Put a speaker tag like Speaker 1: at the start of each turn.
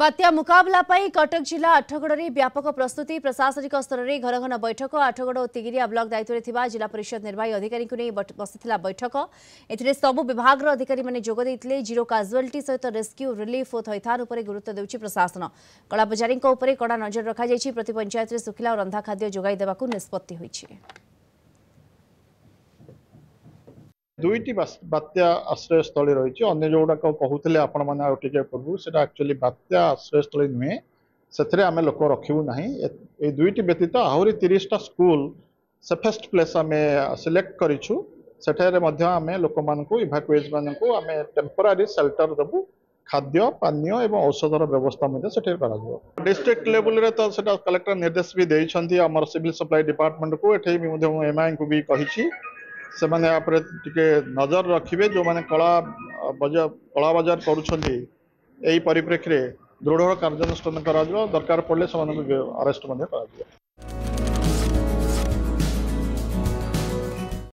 Speaker 1: বাত্যা মুকাবলা পাই কটক জেলা আঠগড়ে ব্যাপক প্রস্তুতি প্রশাসনিক স্তরের ঘন ঘন বৈঠক আঠগড় ও তিগিরিয়া ব্লক দায়িত্বের জেলা পরিষদ নির্বাহী অধিকারী বসিলা বৈঠক এতে সবু বিভাগর অধিকারী মানে যোগ দিয়ে জিরো কাজুয়ালিটি সহ রেস্ক্যু রিলিফ ও থইথান উপরে গুরুত্ব দেউছি প্রশাসন কলাবজারী উপরে কড়া নজর রখা যাই প্রতি পঞ্চায়েতের শুখিলা ও রন্ধা খাদ্য যোগাই দেওয়া নিষ্পত্তি হয়েছে
Speaker 2: दुईटी बात्या आश्रयस्थल रही जो जोगुड़ा कहते आप पूर्व से आकचुअली बात्या आश्रयस्थल नुहे से आम लोक रखू ना ये दुईट व्यतीत आहरी तीसटा स्कूल सेफेस्ट प्लेस आम सिलेक्ट करें लोक मूभाक्ज मान को आम टेम्पोरारी सेल्टर देवु खाद्य पानी एवं औषधर व्यवस्था डिस्ट्रिक्ट लेवल रे तो सेटा कलेक्टर निर्देश भी देखते आम सिविल सप्लाई डिपार्टमेंट को एम आई को भी कही ସେମାନେ ୟା ଉପରେ ଟିକେ ନଜର ରଖିବେ ଯେଉଁମାନେ କଳା କଳା ବଜାର କରୁଛନ୍ତି ଏହି ପରିପ୍ରେକ୍ଷୀରେ ଦୃଢ଼ କାର୍ଯ୍ୟାନୁଷ୍ଠାନ କରାଯିବ ଦରକାର ପଡ଼ିଲେ ସେମାନଙ୍କୁ ଆରେଷ୍ଟ ମଧ୍ୟ କରାଯିବ